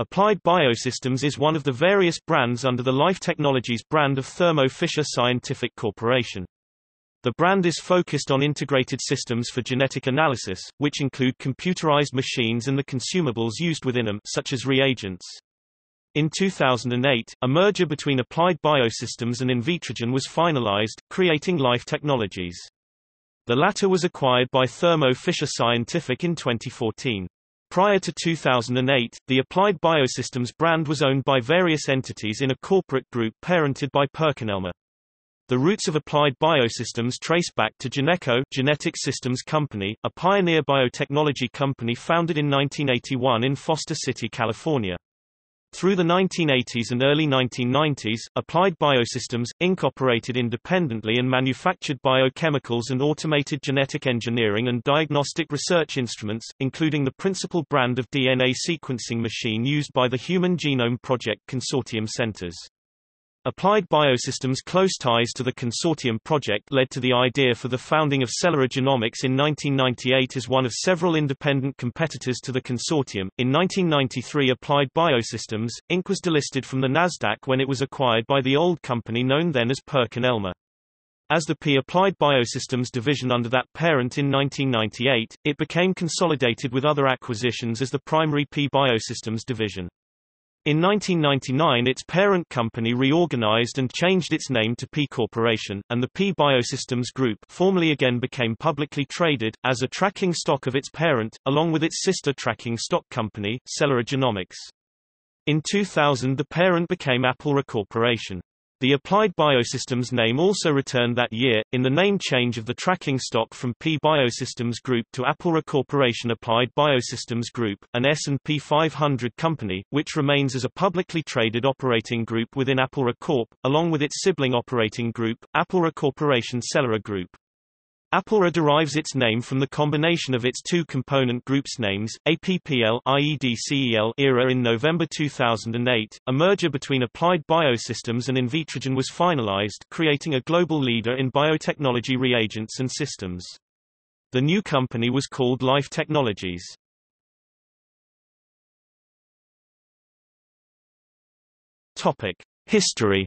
Applied Biosystems is one of the various brands under the Life Technologies brand of Thermo Fisher Scientific Corporation. The brand is focused on integrated systems for genetic analysis, which include computerized machines and the consumables used within them, such as reagents. In 2008, a merger between Applied Biosystems and Invitrogen was finalized, creating Life Technologies. The latter was acquired by Thermo Fisher Scientific in 2014. Prior to 2008, the Applied Biosystems brand was owned by various entities in a corporate group parented by PerkinElmer. The roots of Applied Biosystems trace back to Geneco Genetic Systems Company, a pioneer biotechnology company founded in 1981 in Foster City, California. Through the 1980s and early 1990s, Applied Biosystems, Inc. operated independently and manufactured biochemicals and automated genetic engineering and diagnostic research instruments, including the principal brand of DNA sequencing machine used by the Human Genome Project Consortium centers. Applied Biosystems' close ties to the consortium project led to the idea for the founding of Celera Genomics in 1998 as one of several independent competitors to the consortium. In 1993, Applied Biosystems, Inc. was delisted from the Nasdaq when it was acquired by the old company known then as Perkin Elmer. As the P Applied Biosystems division under that parent in 1998, it became consolidated with other acquisitions as the primary P Biosystems division. In 1999 its parent company reorganized and changed its name to P Corporation, and the P Biosystems Group formally again became publicly traded, as a tracking stock of its parent, along with its sister tracking stock company, Celera Genomics. In 2000 the parent became Applera Corporation. The Applied Biosystems name also returned that year, in the name change of the tracking stock from P Biosystems Group to Applera Corporation Applied Biosystems Group, an S&P 500 company, which remains as a publicly traded operating group within Applera Corp., along with its sibling operating group, Applera Corporation Celera Group. Applera derives its name from the combination of its two component groups names, APPL IEDCEL era in November 2008. A merger between Applied Biosystems and Invitrogen was finalized, creating a global leader in biotechnology reagents and systems. The new company was called Life Technologies. Topic: History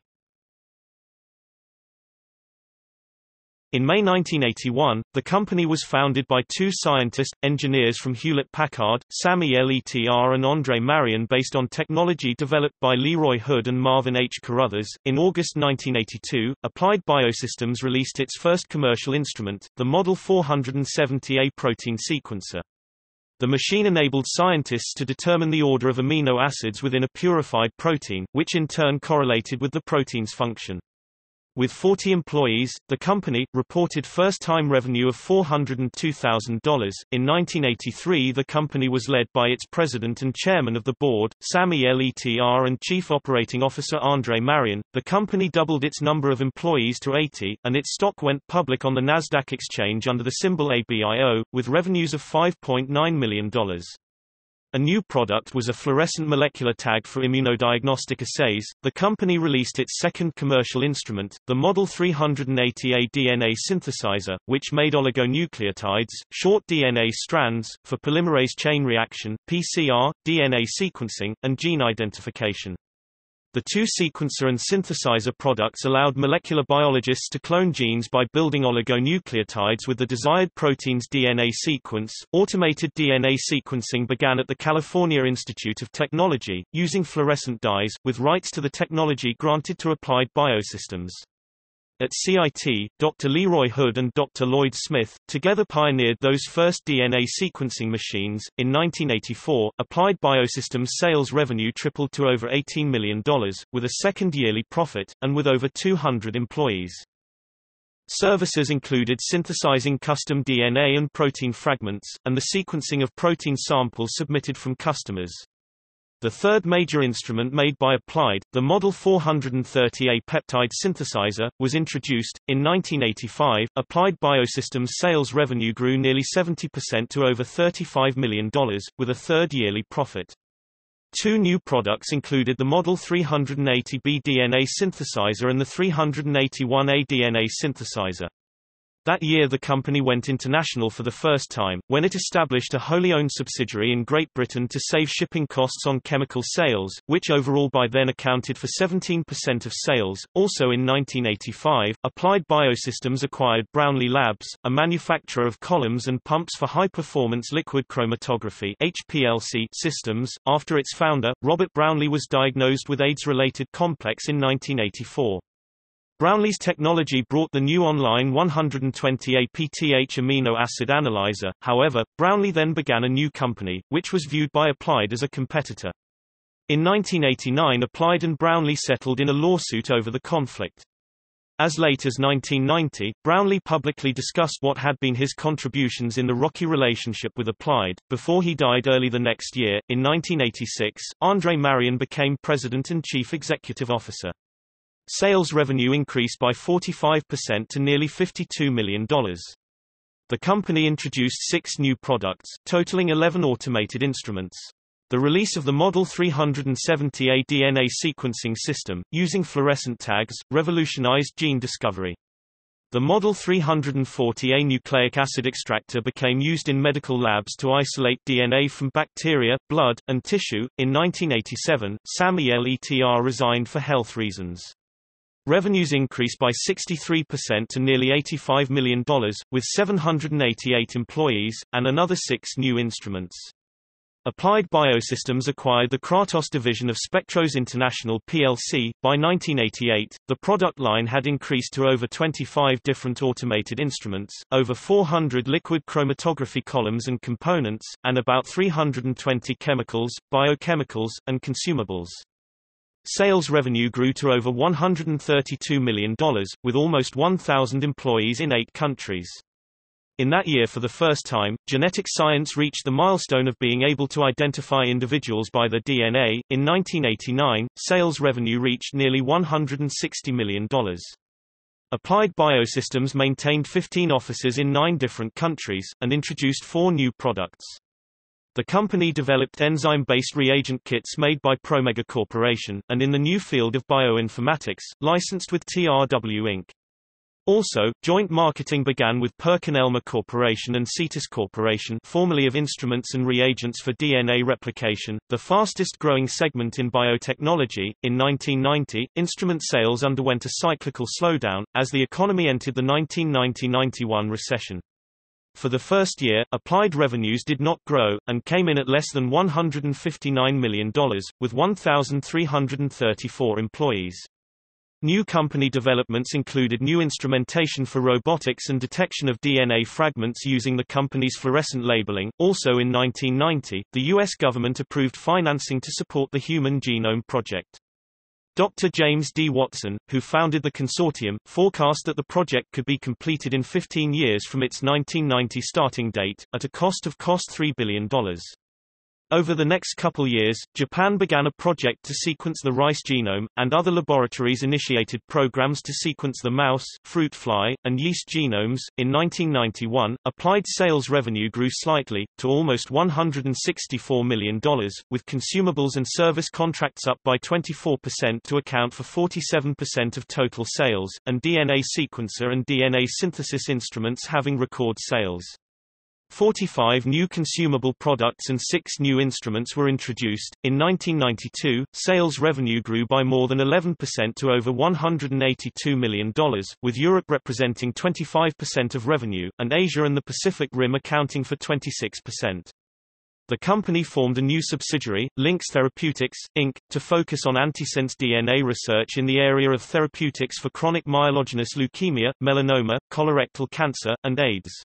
In May 1981, the company was founded by two scientist, engineers from Hewlett-Packard, Sam Eletr and Andre Marion based on technology developed by Leroy Hood and Marvin H. Carruthers. In August 1982, Applied Biosystems released its first commercial instrument, the Model 470A protein sequencer. The machine enabled scientists to determine the order of amino acids within a purified protein, which in turn correlated with the protein's function. With 40 employees, the company reported first-time revenue of $402,000. In 1983, the company was led by its president and chairman of the board, Sam Eletr, and chief operating officer Andre Marion. The company doubled its number of employees to 80, and its stock went public on the Nasdaq exchange under the symbol ABIO, with revenues of $5.9 million. A new product was a fluorescent molecular tag for immunodiagnostic assays. The company released its second commercial instrument, the Model 380A DNA synthesizer, which made oligonucleotides, short DNA strands, for polymerase chain reaction, PCR, DNA sequencing, and gene identification. The two sequencer and synthesizer products allowed molecular biologists to clone genes by building oligonucleotides with the desired protein's DNA sequence. Automated DNA sequencing began at the California Institute of Technology, using fluorescent dyes, with rights to the technology granted to Applied Biosystems. At CIT, Dr. Leroy Hood and Dr. Lloyd Smith, together pioneered those first DNA sequencing machines. In 1984, Applied Biosystems sales revenue tripled to over $18 million, with a second yearly profit, and with over 200 employees. Services included synthesizing custom DNA and protein fragments, and the sequencing of protein samples submitted from customers. The third major instrument made by Applied, the Model 430A peptide synthesizer, was introduced. In 1985, Applied Biosystems sales revenue grew nearly 70% to over $35 million, with a third yearly profit. Two new products included the Model 380B DNA synthesizer and the 381A DNA synthesizer. That year the company went international for the first time, when it established a wholly owned subsidiary in Great Britain to save shipping costs on chemical sales, which overall by then accounted for 17% of sales. Also in 1985, Applied Biosystems acquired Brownlee Labs, a manufacturer of columns and pumps for high-performance liquid chromatography HPLC systems. After its founder, Robert Brownlee was diagnosed with AIDS-related complex in 1984. Brownlee's technology brought the new online 120 APTH amino acid analyzer, however, Brownlee then began a new company, which was viewed by Applied as a competitor. In 1989 Applied and Brownlee settled in a lawsuit over the conflict. As late as 1990, Brownlee publicly discussed what had been his contributions in the rocky relationship with Applied. Before he died early the next year, in 1986, André Marion became president and chief executive officer. Sales revenue increased by 45% to nearly $52 million. The company introduced six new products, totaling 11 automated instruments. The release of the Model 370A DNA sequencing system, using fluorescent tags, revolutionized gene discovery. The Model 340A nucleic acid extractor became used in medical labs to isolate DNA from bacteria, blood, and tissue. In 1987, Sam Eletr resigned for health reasons. Revenues increased by 63% to nearly $85 million, with 788 employees, and another six new instruments. Applied Biosystems acquired the Kratos division of Spectros International plc. By 1988, the product line had increased to over 25 different automated instruments, over 400 liquid chromatography columns and components, and about 320 chemicals, biochemicals, and consumables. Sales revenue grew to over $132 million, with almost 1,000 employees in eight countries. In that year for the first time, genetic science reached the milestone of being able to identify individuals by their DNA. In 1989, sales revenue reached nearly $160 million. Applied Biosystems maintained 15 offices in nine different countries, and introduced four new products. The company developed enzyme-based reagent kits made by Promega Corporation, and in the new field of bioinformatics, licensed with TRW Inc. Also, joint marketing began with PerkinElmer Corporation and Cetus Corporation formerly of Instruments and Reagents for DNA Replication, the fastest-growing segment in biotechnology. In 1990, instrument sales underwent a cyclical slowdown, as the economy entered the 1990-91 recession. For the first year, applied revenues did not grow, and came in at less than $159 million, with 1,334 employees. New company developments included new instrumentation for robotics and detection of DNA fragments using the company's fluorescent labeling. Also in 1990, the U.S. government approved financing to support the Human Genome Project. Dr. James D. Watson, who founded the consortium, forecast that the project could be completed in 15 years from its 1990 starting date, at a cost of cost $3 billion. Over the next couple years, Japan began a project to sequence the rice genome, and other laboratories initiated programs to sequence the mouse, fruit fly, and yeast genomes. In 1991, applied sales revenue grew slightly, to almost $164 million, with consumables and service contracts up by 24% to account for 47% of total sales, and DNA sequencer and DNA synthesis instruments having record sales. 45 new consumable products and six new instruments were introduced. In 1992, sales revenue grew by more than 11% to over $182 million, with Europe representing 25% of revenue, and Asia and the Pacific Rim accounting for 26%. The company formed a new subsidiary, Lynx Therapeutics, Inc., to focus on antisense DNA research in the area of therapeutics for chronic myelogenous leukemia, melanoma, colorectal cancer, and AIDS.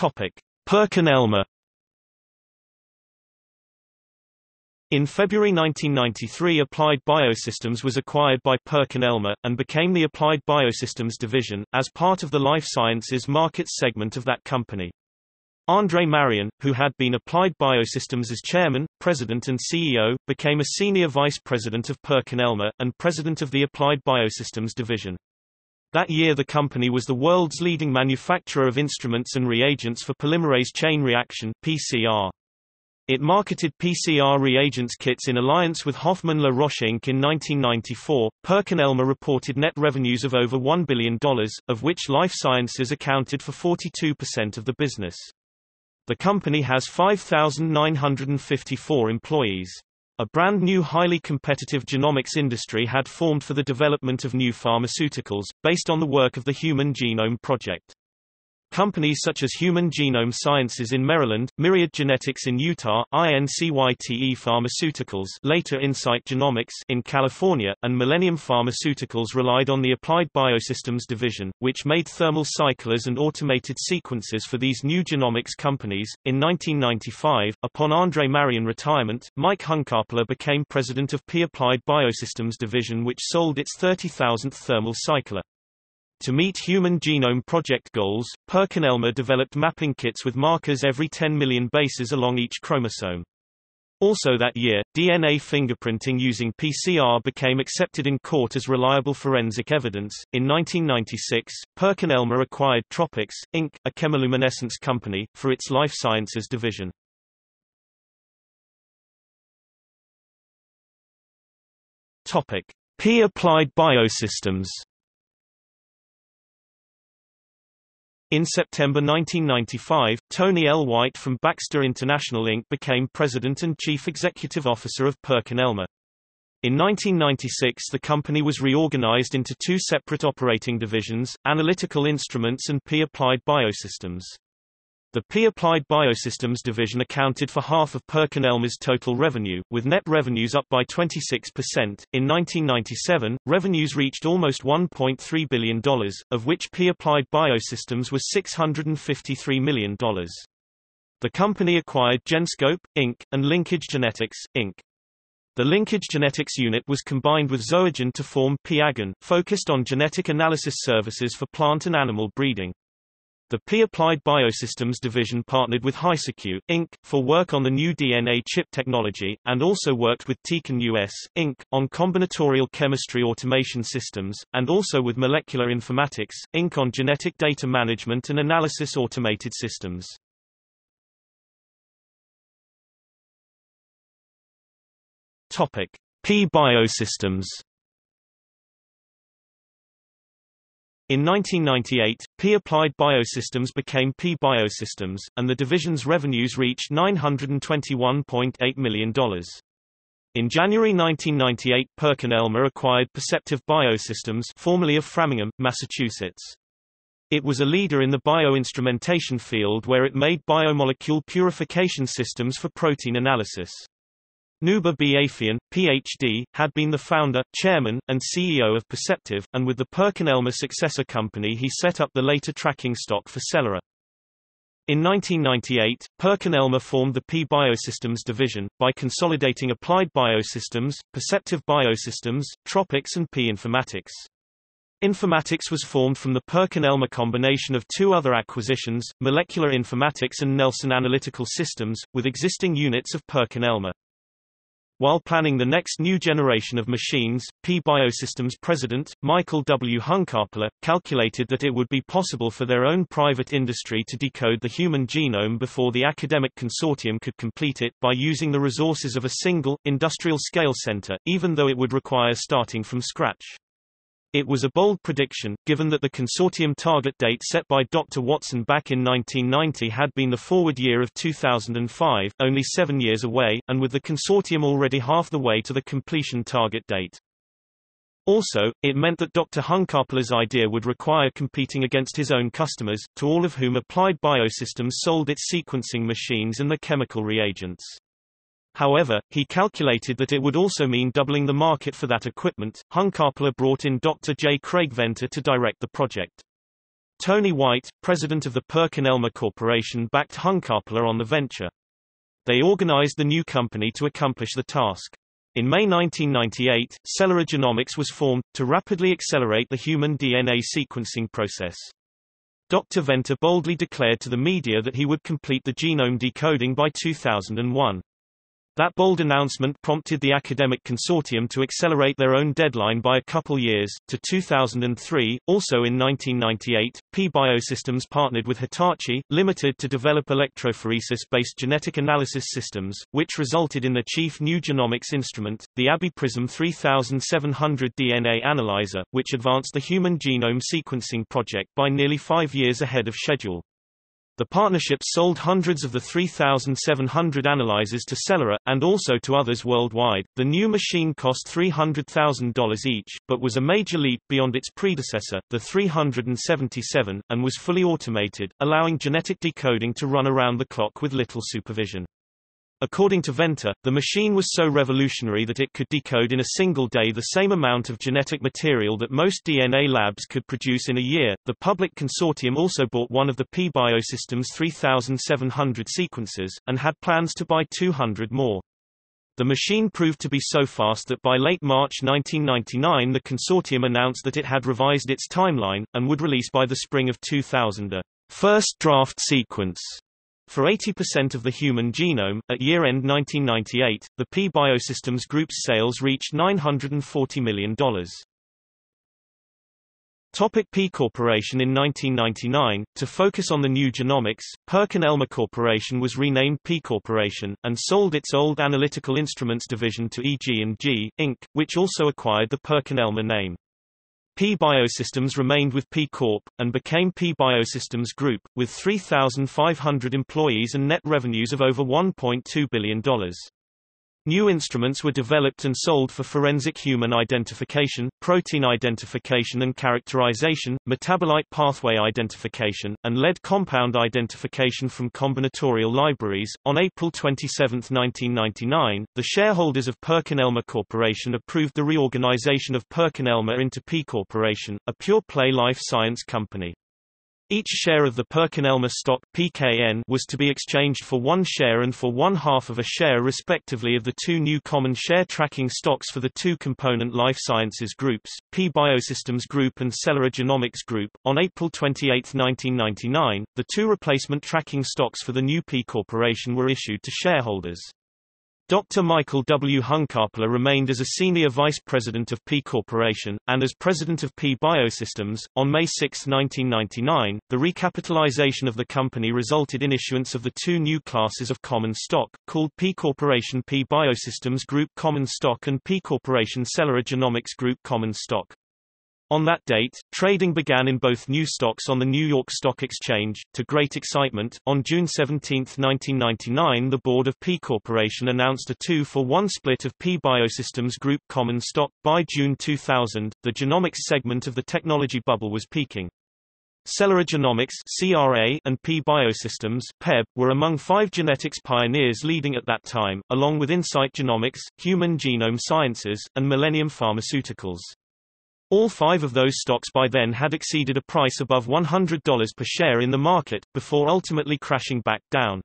Topic: PerkinElmer In February 1993 Applied Biosystems was acquired by PerkinElmer, and became the Applied Biosystems division, as part of the life sciences markets segment of that company. André Marion, who had been Applied Biosystems as chairman, president and CEO, became a senior vice president of PerkinElmer, and president of the Applied Biosystems division. That year the company was the world's leading manufacturer of instruments and reagents for polymerase chain reaction PCR. It marketed PCR reagents kits in alliance with Hoffman La Roche Inc. in 1994. PerkinElmer reported net revenues of over $1 billion, of which life sciences accounted for 42% of the business. The company has 5,954 employees. A brand new highly competitive genomics industry had formed for the development of new pharmaceuticals, based on the work of the Human Genome Project. Companies such as Human Genome Sciences in Maryland, Myriad Genetics in Utah, INCYTE Pharmaceuticals later Incyte Genomics in California, and Millennium Pharmaceuticals relied on the Applied Biosystems division, which made thermal cyclers and automated sequences for these new genomics companies. In 1995, upon Andre Marion retirement, Mike Hunkapiller became president of P Applied Biosystems division which sold its 30,000th thermal cycler. To meet Human Genome Project goals, PerkinElmer developed mapping kits with markers every 10 million bases along each chromosome. Also that year, DNA fingerprinting using PCR became accepted in court as reliable forensic evidence. In 1996, PerkinElmer acquired Tropix, Inc., a chemiluminescence company, for its life sciences division. Topic: P Applied Biosystems In September 1995, Tony L. White from Baxter International Inc. became president and chief executive officer of PerkinElmer. In 1996 the company was reorganized into two separate operating divisions, Analytical Instruments and P Applied Biosystems. The P Applied Biosystems division accounted for half of PerkinElmer's total revenue, with net revenues up by 26%. In 1997, revenues reached almost $1.3 billion, of which P Applied Biosystems was $653 million. The company acquired Genscope, Inc., and Linkage Genetics, Inc. The Linkage Genetics unit was combined with Zoogen to form P-Agen, focused on genetic analysis services for plant and animal breeding. The P Applied Biosystems division partnered with Hyseq, Inc., for work on the new DNA chip technology, and also worked with Tecan US, Inc., on combinatorial chemistry automation systems, and also with Molecular Informatics, Inc. on genetic data management and analysis automated systems. Topic. P Biosystems In 1998, P Applied Biosystems became P Biosystems, and the division's revenues reached $921.8 million. In January 1998 PerkinElmer acquired Perceptive Biosystems formerly of Framingham, Massachusetts. It was a leader in the bioinstrumentation field where it made biomolecule purification systems for protein analysis. Noubar B. Afeyan, Ph.D., had been the founder, chairman, and CEO of Perceptive, and with the PerkinElmer successor company he set up the later tracking stock for Celera. In 1998, PerkinElmer formed the P Biosystems division, by consolidating Applied Biosystems, Perceptive Biosystems, Tropix and P Informatics. Informatics was formed from the PerkinElmer combination of two other acquisitions, Molecular Informatics and Nelson Analytical Systems, with existing units of PerkinElmer. While planning the next new generation of machines, P Biosystems president, Michael W. Hunkapiller, calculated that it would be possible for their own private industry to decode the human genome before the academic consortium could complete it, by using the resources of a single, industrial-scale center, even though it would require starting from scratch. It was a bold prediction, given that the consortium target date set by Dr. Watson back in 1990 had been the forward year of 2005, only seven years away, and with the consortium already half the way to the completion target date. Also, it meant that Dr. Hunkapiller's idea would require competing against his own customers, to all of whom Applied Biosystems sold its sequencing machines and the chemical reagents. However, he calculated that it would also mean doubling the market for that equipment. Hunkapiller brought in Dr. J. Craig Venter to direct the project. Tony White, president of the Perkin-Elmer Corporation backed Hunkapiller on the venture. They organized the new company to accomplish the task. In May 1998, Celera Genomics was formed, to rapidly accelerate the human DNA sequencing process. Dr. Venter boldly declared to the media that he would complete the genome decoding by 2001. That bold announcement prompted the academic consortium to accelerate their own deadline by a couple years, to 2003. Also in 1998, P Biosystems partnered with Hitachi, Limited to develop electrophoresis-based genetic analysis systems, which resulted in the chief new genomics instrument, the ABI Prism 3700 DNA analyzer, which advanced the human genome sequencing project by nearly five years ahead of schedule. The partnership sold hundreds of the 3,700 analyzers to Celera, and also to others worldwide. The new machine cost $300,000 each, but was a major leap beyond its predecessor, the 377, and was fully automated, allowing genetic decoding to run around the clock with little supervision. According to Venter, the machine was so revolutionary that it could decode in a single day the same amount of genetic material that most DNA labs could produce in a year. The public consortium also bought one of the P Biosystems 3700 sequences, and had plans to buy 200 more. The machine proved to be so fast that by late March 1999 the consortium announced that it had revised its timeline, and would release by the spring of 2000 a first draft sequence for 80% of the human genome, at year-end 1998, the P Biosystems Group's sales reached $940 million. Topic P Corporation In 1999, to focus on the new genomics, Perkin Elmer Corporation was renamed P Corporation, and sold its old Analytical Instruments division to EG&G, Inc., which also acquired the Perkin Elmer name. P Biosystems remained with P Corp, and became P Biosystems Group, with 3,500 employees and net revenues of over $1.2 billion. New instruments were developed and sold for forensic human identification, protein identification and characterization, metabolite pathway identification, and lead compound identification from combinatorial libraries. On April 27, 1999, the shareholders of PerkinElmer Corporation approved the reorganization of PerkinElmer into P Corporation, a pure-play life science company. Each share of the PerkinElmer stock PKN was to be exchanged for one share and for one half of a share respectively of the two new common share tracking stocks for the two component life sciences groups, P Biosystems Group and Celera Genomics Group. On April 28, 1999, the two replacement tracking stocks for the new P Corporation were issued to shareholders. Dr. Michael W. Hunkapiller remained as a senior vice president of P Corporation, and as president of P Biosystems. On May 6, 1999, the recapitalization of the company resulted in issuance of the two new classes of common stock, called P Corporation P Biosystems Group Common Stock and P Corporation Celera Genomics Group Common Stock. On that date, trading began in both new stocks on the New York Stock Exchange. To great excitement, on June 17, 1999, the board of P Corporation announced a two-for-one split of P Biosystems Group common stock. By June 2000, the genomics segment of the technology bubble was peaking. Celera Genomics (CRA) and P Biosystems (PEB) were among five genetics pioneers leading at that time, along with Incyte Genomics, Human Genome Sciences, and Millennium Pharmaceuticals. All five of those stocks by then had exceeded a price above $100 per share in the market, before ultimately crashing back down.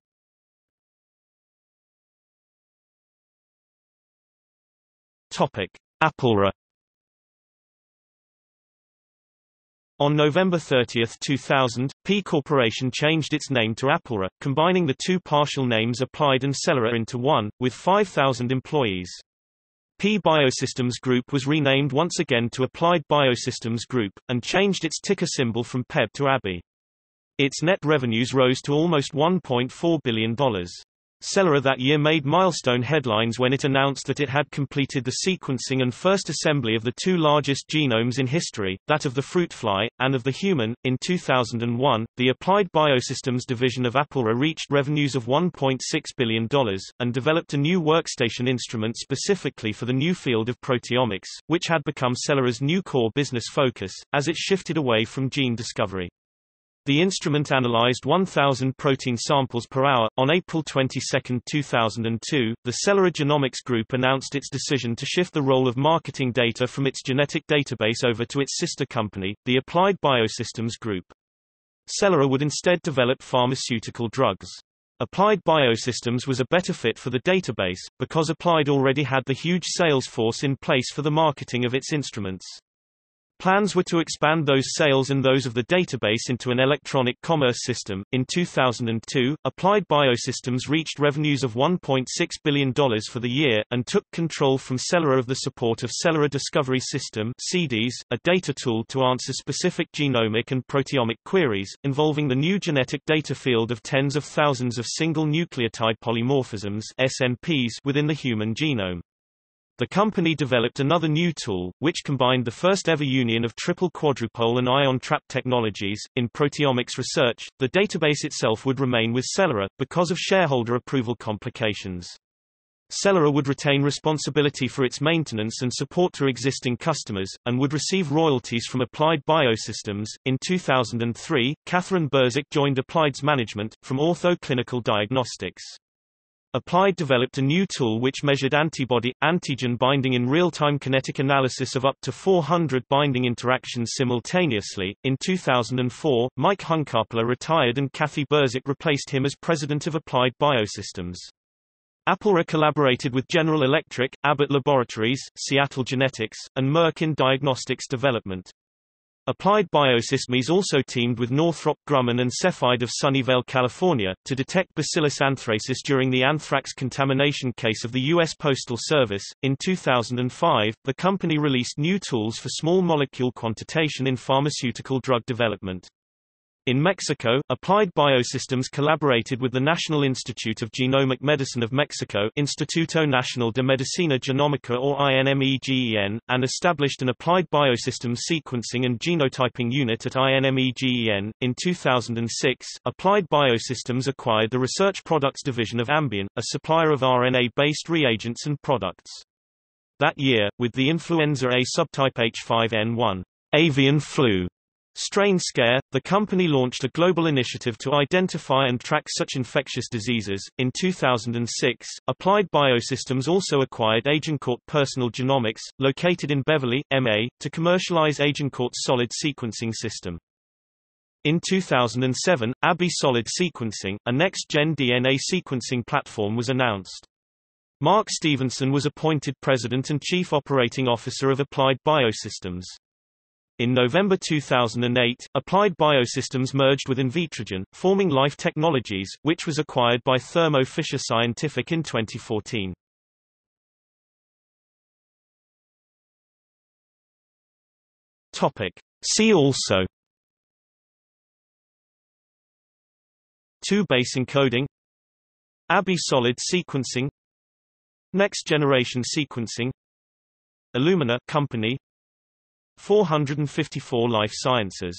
Topic. Applera On November 30, 2000, P Corporation changed its name to Applera, combining the two partial names Applied and Celera into one, with 5,000 employees. P Biosystems Group was renamed once again to Applied Biosystems Group, and changed its ticker symbol from PEB to ABI. Its net revenues rose to almost $1.4 billion. Celera that year made milestone headlines when it announced that it had completed the sequencing and first assembly of the two largest genomes in history, that of the fruit fly, and of the human. In 2001, the Applied Biosystems division of Applera reached revenues of $1.6 billion, and developed a new workstation instrument specifically for the new field of proteomics, which had become Celera's new core business focus, as it shifted away from gene discovery. The instrument analyzed 1,000 protein samples per hour. On April 22, 2002, the Celera Genomics Group announced its decision to shift the role of marketing data from its genetic database over to its sister company, the Applied Biosystems Group. Celera would instead develop pharmaceutical drugs. Applied Biosystems was a better fit for the database, because Applied already had the huge sales force in place for the marketing of its instruments. Plans were to expand those sales and those of the database into an electronic commerce system. In 2002, Applied Biosystems reached revenues of $1.6 billion for the year, and took control from Celera of the support of Celera Discovery System CDS, a data tool to answer specific genomic and proteomic queries, involving the new genetic data field of tens of thousands of single nucleotide polymorphisms SNPs within the human genome. The company developed another new tool, which combined the first ever union of triple quadrupole and ion trap technologies. In proteomics research, the database itself would remain with Celera, because of shareholder approval complications. Celera would retain responsibility for its maintenance and support to existing customers, and would receive royalties from Applied Biosystems. In 2003, Catherine Burzik joined Applied's management, from Ortho Clinical Diagnostics. Applied developed a new tool which measured antibody-antigen binding in real-time kinetic analysis of up to 400 binding interactions simultaneously. In 2004, Mike Hunkapiller retired and Kathy Burzik replaced him as president of Applied Biosystems. Applera collaborated with General Electric, Abbott Laboratories, Seattle Genetics, and Merck in diagnostics development. Applied Biosystems also teamed with Northrop Grumman and Cepheid of Sunnyvale, California, to detect Bacillus anthracis during the anthrax contamination case of the U.S. Postal Service. In 2005, the company released new tools for small molecule quantitation in pharmaceutical drug development. In Mexico, Applied Biosystems collaborated with the National Institute of Genomic Medicine of Mexico Instituto Nacional de Medicina Genómica or INMEGEN, and established an Applied Biosystems sequencing and genotyping unit at INMEGEN. In 2006, Applied Biosystems acquired the Research Products Division of Ambion, a supplier of RNA-based reagents and products. That year, with the influenza A subtype H5N1 avian flu Strain Scare, the company launched a global initiative to identify and track such infectious diseases. In 2006, Applied Biosystems also acquired Agincourt Personal Genomics, located in Beverly, MA, to commercialize Agincourt's solid sequencing system. In 2007, ABI Solid Sequencing, a next-gen DNA sequencing platform was announced. Mark Stevenson was appointed President and Chief Operating Officer of Applied Biosystems. In November 2008, Applied Biosystems merged with Invitrogen, forming Life Technologies, which was acquired by Thermo Fisher Scientific in 2014. Topic. See also 2-base encoding ABI solid sequencing Next generation sequencing Illumina company 454 Life Sciences